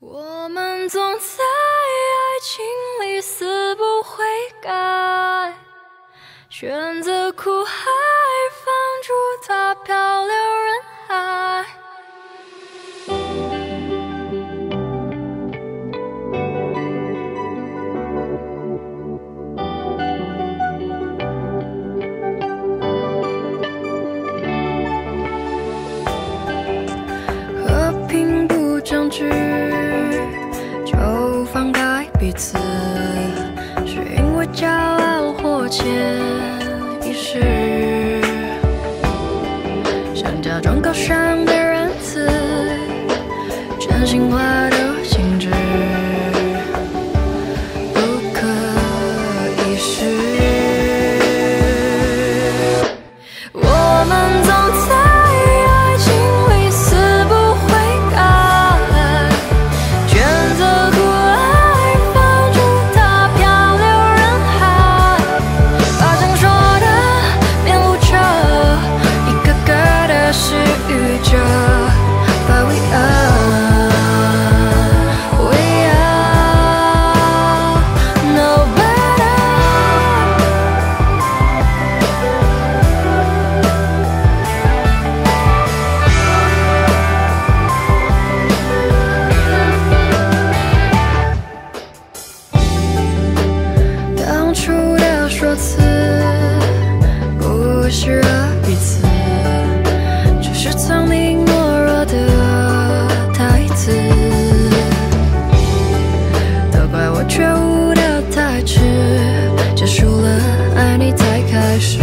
我们总在爱情里死不悔改，选择苦海一世，想假装高尚的仁慈，真心话。结束了爱你才开始。